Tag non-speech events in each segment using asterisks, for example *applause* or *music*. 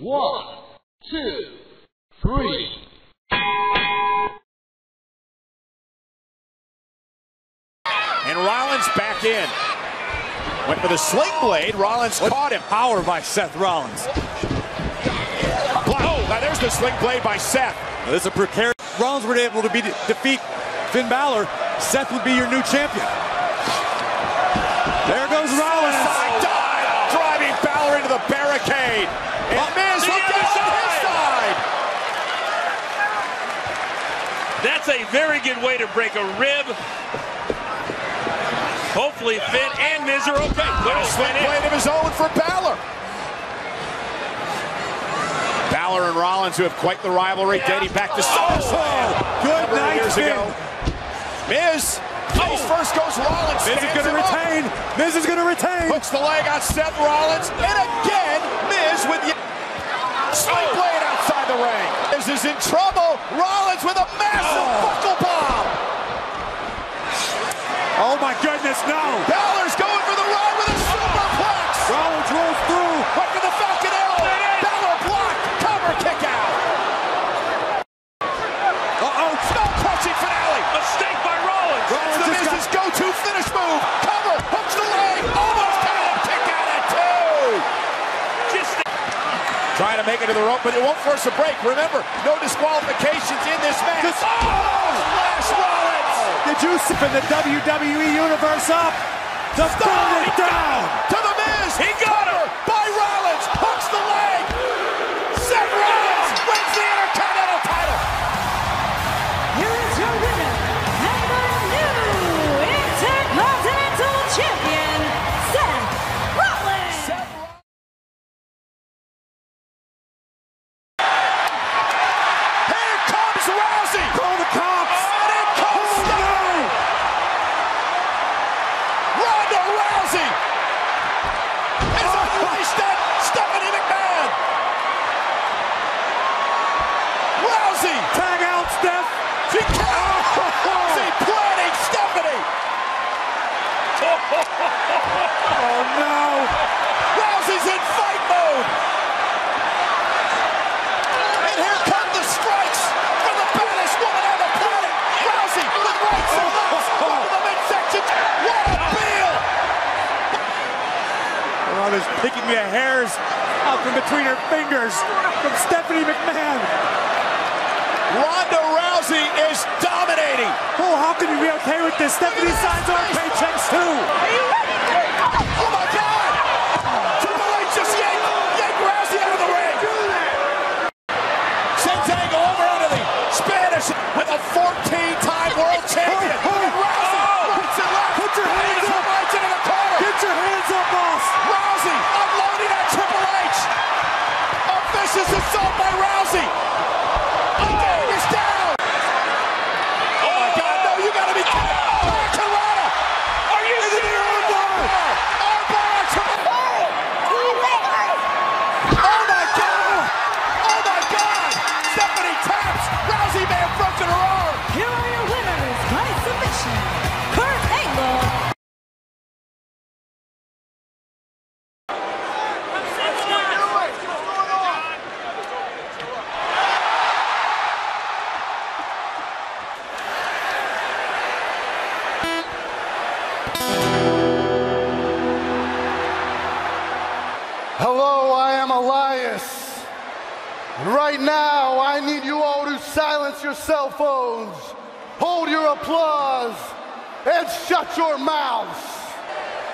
One, two, three. And Rollins back in. Went for the sling blade. Rollins caught him. Power by Seth Rollins. Oh, now there's the sling blade by Seth. Now, this is a precarious. Rollins were able to be, defeat Finn Balor. Seth would be your new champion. There goes Rollins. Dive, driving Balor into the barricade. And Oh, Miz the looked other out on his side. That's a very good way to break a rib. Hopefully Finn and Miz are okay. A Clearly sling blade of his own for Balor. Balor and Rollins, who have quite the rivalry, dating back to SummerSlam. Oh, good night, years Finn. ago. Miz, oh. face first goes Rollins. Miz is stands going to him up. retain. Miz is going to retain. Hooks the leg on Seth Rollins, and again, Miz with the oh. sling blade outside the ring. Miz is in trouble. Rollins with a massive oh. buckle bomb. Oh my goodness, no. Balor's going for the run with a superplex. Rollins rolls through. Hook to the Falcon Arrow. Balor blocked. Cover kick out. Uh-oh. Skull crushing finale. Mistake by Rollins. It's the just got- Miz's go-to finish move. Cover. Hooks the leg. Almost got him. Kick out at two. Just Trying to make it to the rope, but it won't force a break. Remember, no disqualifications in this match. Oh, Flash Rollins. Did you in the WWE Universe up? To burn down. To the Miz. He the hairs out from between her fingers from Stephanie McMahon. Ronda Rousey is dominating. Oh, how can you be okay with this? Stephanie signs our paychecks too. Right now, I need you all to silence your cell phones, hold your applause, and shut your mouths.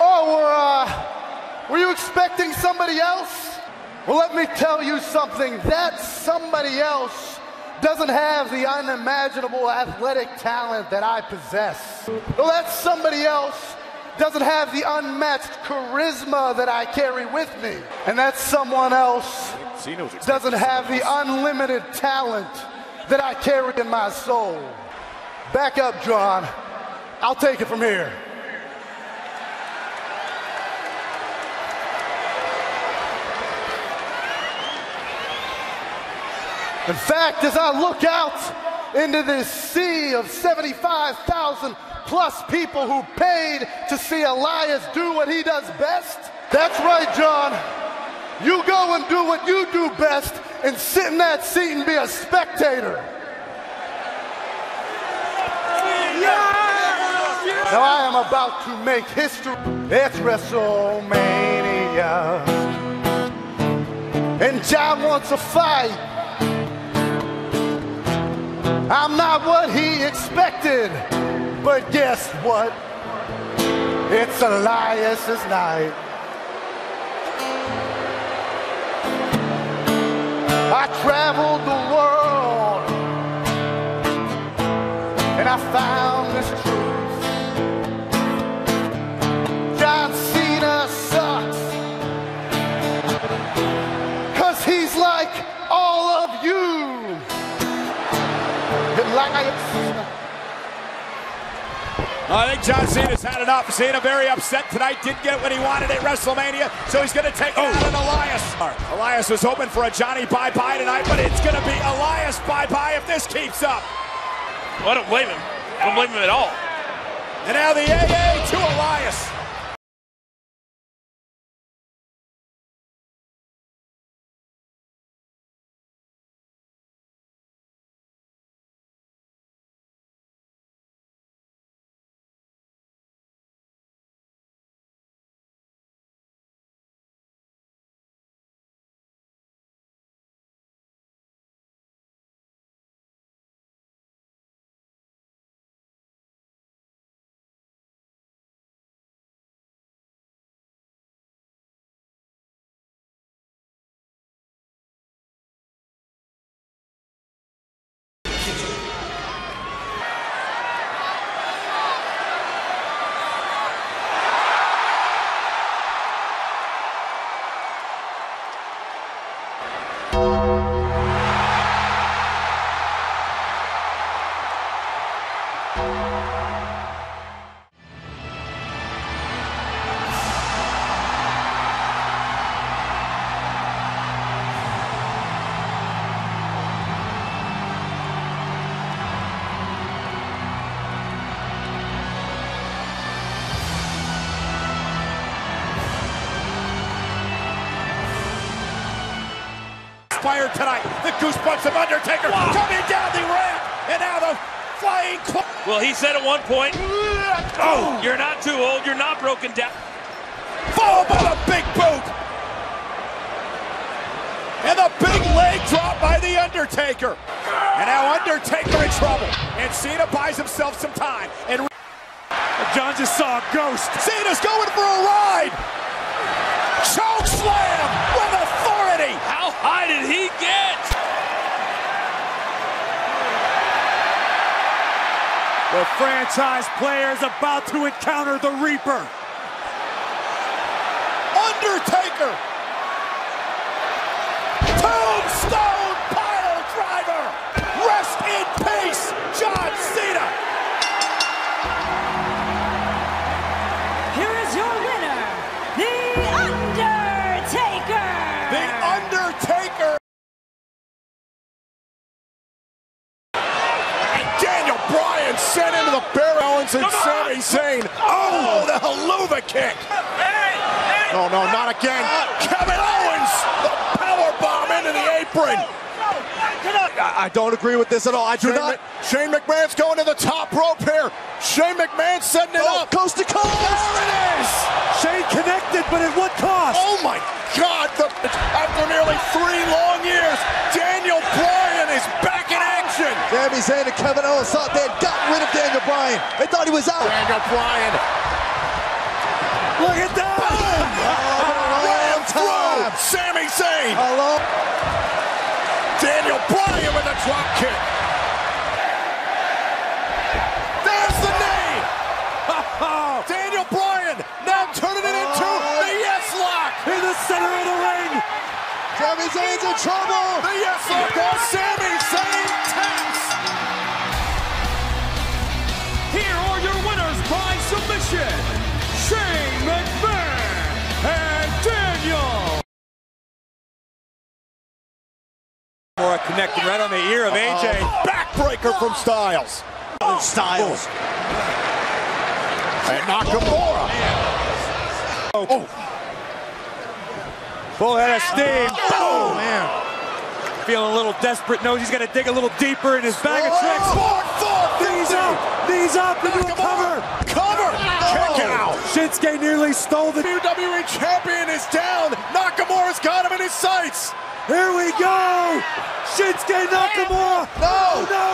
Oh, were, uh, were you expecting somebody else? Well, let me tell you something. That somebody else doesn't have the unimaginable athletic talent that I possess. Well, that somebody else doesn't have the unmatched charisma that I carry with me. And that someone else doesn't have the unlimited talent that I carry in my soul. Back up, John. I'll take it from here. In fact, as I look out into this sea of 75,000 plus people who paid to see Elias do what he does best, that's right, John. You go and do what you do best and sit in that seat and be a spectator. Now I am about to make history. It's WrestleMania. And John wants a fight. I'm not what he expected. But guess what? It's Elias's night. I traveled the world and I found I think John Cena's had enough. Cena very upset tonight. Didn't get what he wanted at WrestleMania, so he's going to take it out Elias. Elias was hoping for a Johnny bye-bye tonight, but it's going to be Elias bye-bye if this keeps up. Well, I don't blame him. I don't blame him at all. And now the AA to Elias. Inspired tonight. The goosebumps of Undertaker coming down the ramp, and now the flying. Well, he said at one point, oh, you're not too old, you're not broken down. followed by the big boot. And the big leg drop by The Undertaker. And now Undertaker in trouble. And Cena buys himself some time. And John just saw a ghost. Cena's going for a ride. Choke slam with authority. How high did he get? The franchise player is about to encounter the Reaper. Undertaker. Tombstone the Bear Owens and Sami Zayn. Oh, the helluva kick. No, no, not again. Kevin Owens, the power bomb into the apron. I don't agree with this at all. I do Shane, not. Mc- Shane McMahon's going to the top rope here. Shane McMahon setting it Oh, up. coast to coast. There it is. Shane connected, but at what cost? Oh my God! The, after nearly three long years, Daniel Bryan is back. Sami Zayn and Kevin Owens thought they had gotten rid of Daniel Bryan. They thought he was out. Daniel Bryan Look at that! ran Oh, through time. Sami Zayn. Hello? Daniel Bryan with a drop kick. There's the knee. *laughs* Daniel Bryan now turning it into oh. the yes lock. In the center of the ring. Sami Zayn's in trouble. The yes lock on Sami Zayn submission Shane McMahon and Daniel. More connected right on the ear of AJ. Backbreaker from Styles. Oh, Styles. And Nakamura. Oh. oh. Full head of steam. Oh, man. Feeling a little desperate. Knows he's got to dig a little deeper in his bag of oh, tricks. Four, four, Knees up. Knees up into a cover. Cover. Check out. Shinsuke nearly stole the. WWE champion is down. Nakamura's got him in his sights. Here we go. Shinsuke Nakamura. No. Oh, no.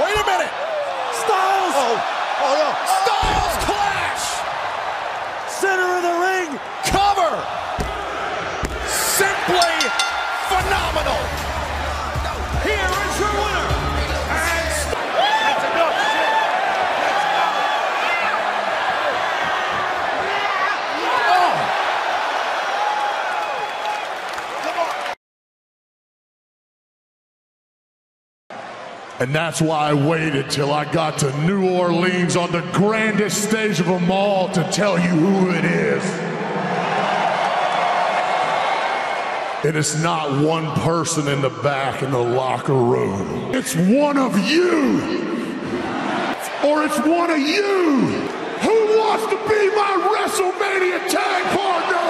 Wait a minute. Styles. Oh, oh no. Styles clash. Center of the ring. Cover. Simply phenomenal. And that's why I waited till I got to New Orleans on the grandest stage of them all to tell you who it is. And it's not one person in the back in the locker room. It's one of you. Or it's one of you. Who wants to be my WrestleMania tag partner?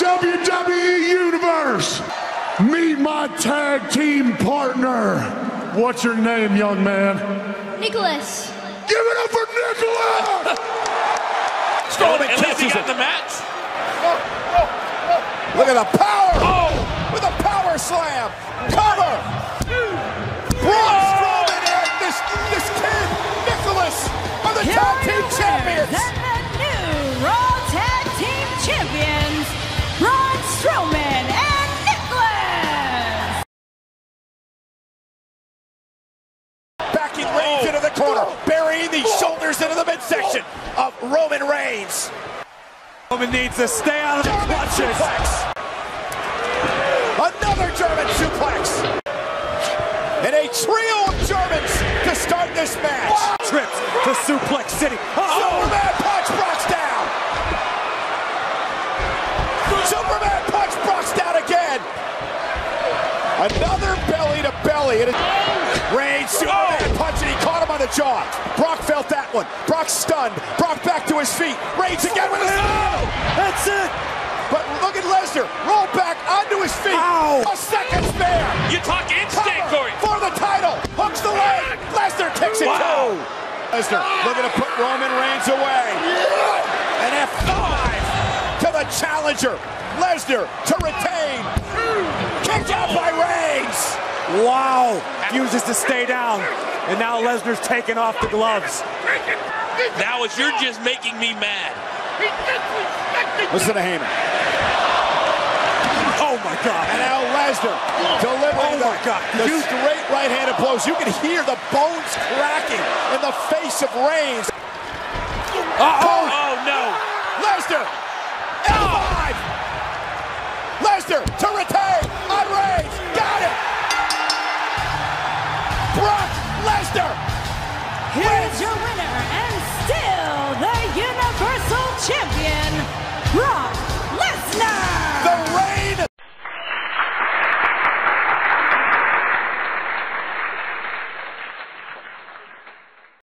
WWE Universe. Meet my tag team partner. What's your name, young man? Nicholas. Give it up for Nicholas! Strowman At least he got it. the match. Look at the power. Roman needs to stay out of the German clutches. suplex. Another German suplex. And a trio of Germans to start this match. Trips to Suplex City. Uh-oh. Superman punch Brock's down. Superman punch Brock's down again. Another belly to belly. And it- Reigns, Superman punch, and he caught him on the jaw. Brock felt that one. Brock stunned. Brock back to his feet. Reigns again with a That's it. But look at Lesnar. Roll back onto his feet. Ow. A second spear. You talk instinct, Corey. for the title. Hooks the leg. Lesnar kicks it Wow. too. Lesnar looking to put Roman Reigns away. An F5 to the challenger. Lesnar to retain. Kicked out by Reigns. Wow. Fuses to stay down. And now Lesnar's taking off the gloves. Now it's you're just making me mad. Listen to Heyman. Oh my God. And now Lesnar delivering Oh the, my God. the You- straight right-handed blows. You can hear the bones cracking in the face of Reigns. Uh-oh. Oh no. Lesnar, F5. Lesnar to retain Brock Lesnar.